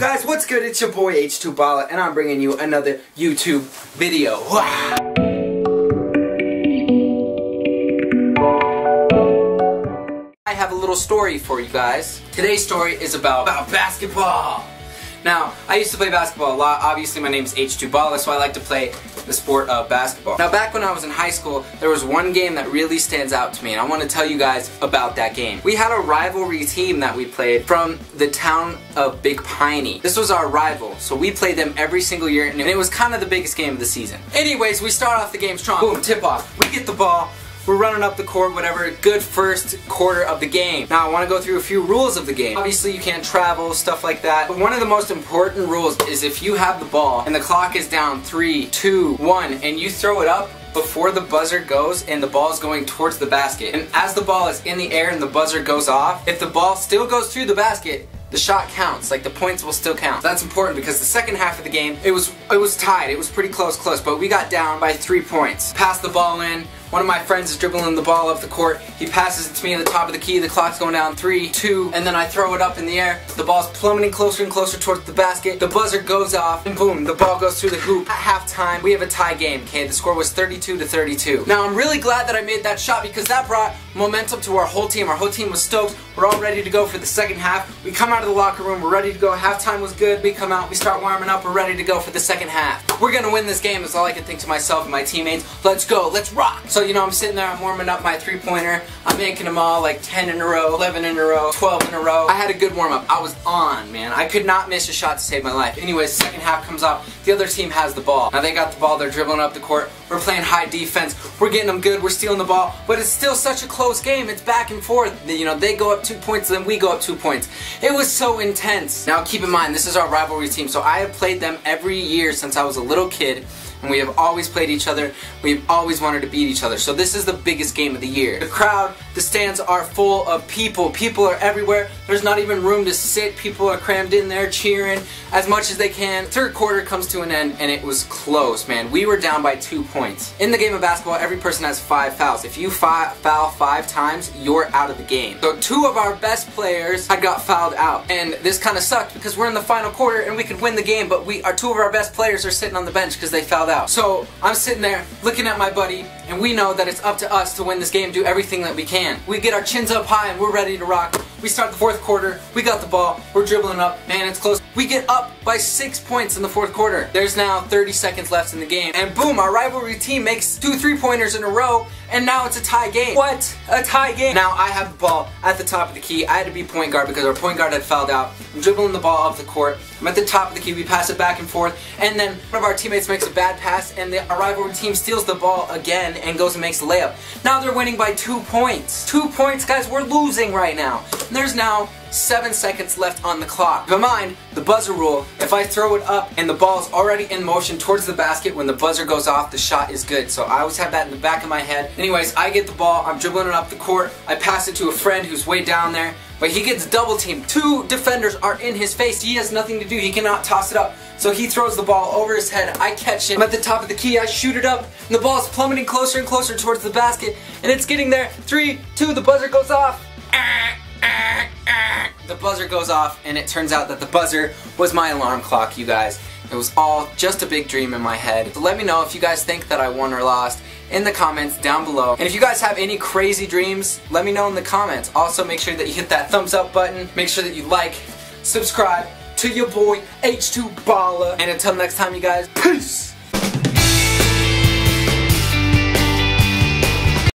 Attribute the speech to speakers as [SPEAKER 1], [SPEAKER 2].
[SPEAKER 1] guys, what's good? It's your boy H2balla, and I'm bringing you another YouTube video. I have a little story for you guys. Today's story is about, about basketball. Now, I used to play basketball a lot. Obviously, my name is H2balla, so I like to play the sport of basketball. Now, back when I was in high school, there was one game that really stands out to me, and I want to tell you guys about that game. We had a rivalry team that we played from the town of Big Piney. This was our rival, so we played them every single year, and it was kind of the biggest game of the season. Anyways, we start off the game strong. Boom, tip off. We get the ball. We're running up the court, whatever, good first quarter of the game. Now I want to go through a few rules of the game. Obviously you can't travel, stuff like that. But one of the most important rules is if you have the ball and the clock is down three, two, one, and you throw it up, before the buzzer goes and the ball is going towards the basket. And as the ball is in the air and the buzzer goes off, if the ball still goes through the basket, the shot counts. Like the points will still count. That's important because the second half of the game, it was it was tied. It was pretty close, close, but we got down by three points. Passed the ball in. One of my friends is dribbling the ball up the court. He passes it to me at the top of the key. The clock's going down three, two, and then I throw it up in the air. The ball's plummeting closer and closer towards the basket. The buzzer goes off, and boom, the ball goes through the hoop. At halftime, we have a tie game. Okay, the score was 32 to 32. Now I'm really glad that I made that shot because that brought momentum to our whole team. Our whole team was stoked. We're all ready to go for the second half. We come out of the locker room. We're ready to go. Halftime was good. We come out. We start warming up. We're ready to go for the second half. We're gonna win this game. Is all I can think to myself and my teammates. Let's go. Let's rock. So you know, I'm sitting there. I'm warming up my three-pointer. I'm making them all like 10 in a row, 11 in a row, 12 in a row. I had a good warm-up. I was on, man. I could not miss a shot to save my life. Anyways, second half comes up. The other team has the ball. Now they got the ball. They're dribbling up the court. We're playing high defense. We're getting them good. We're stealing the ball. But it's still such a close game. It's back and forth. You know, they go up two points, then we go up two points. It was so intense. Now keep in mind, this is our rivalry team. So I have played them every year since I was a little kid and we have always played each other. We've always wanted to beat each other. So this is the biggest game of the year. The crowd, the stands are full of people. People are everywhere. There's not even room to sit. People are crammed in there cheering as much as they can. Third quarter comes to an end and it was close, man. We were down by two points. In the game of basketball, every person has five fouls. If you foul five times, you're out of the game. So two of our best players had got fouled out. And this kind of sucked because we're in the final quarter and we could win the game, but we our two of our best players are sitting on the bench because they fouled out. So I'm sitting there looking at my buddy, and we know that it's up to us to win this game, do everything that we can. We get our chins up high and we're ready to rock. We start the fourth quarter, we got the ball, we're dribbling up, man, it's close. We get up by six points in the fourth quarter. There's now 30 seconds left in the game, and boom, our rivalry team makes two three-pointers in a row, and now it's a tie game. What? A tie game? Now I have the ball at the top of the key. I had to be point guard because our point guard had fouled out. Dribbling the ball off the court. I'm at the top of the key. We pass it back and forth, and then one of our teammates makes a bad pass, and the, our rivalry team steals the ball again and goes and makes a layup. Now they're winning by two points. Two points, guys. We're losing right now. And there's now seven seconds left on the clock. But mind, the buzzer rule, if I throw it up and the ball is already in motion towards the basket, when the buzzer goes off, the shot is good. So I always have that in the back of my head. Anyways, I get the ball, I'm dribbling it up the court, I pass it to a friend who's way down there, but he gets double teamed. Two defenders are in his face. He has nothing to do. He cannot toss it up. So he throws the ball over his head. I catch it. I'm at the top of the key. I shoot it up. And the ball is plummeting closer and closer towards the basket. And it's getting there. Three, two, the buzzer goes off. The buzzer goes off. And it turns out that the buzzer was my alarm clock, you guys. It was all just a big dream in my head. So let me know if you guys think that I won or lost in the comments down below. And if you guys have any crazy dreams, let me know in the comments. Also, make sure that you hit that thumbs up button. Make sure that you like, subscribe to your boy H2balla. And until next time, you guys, peace!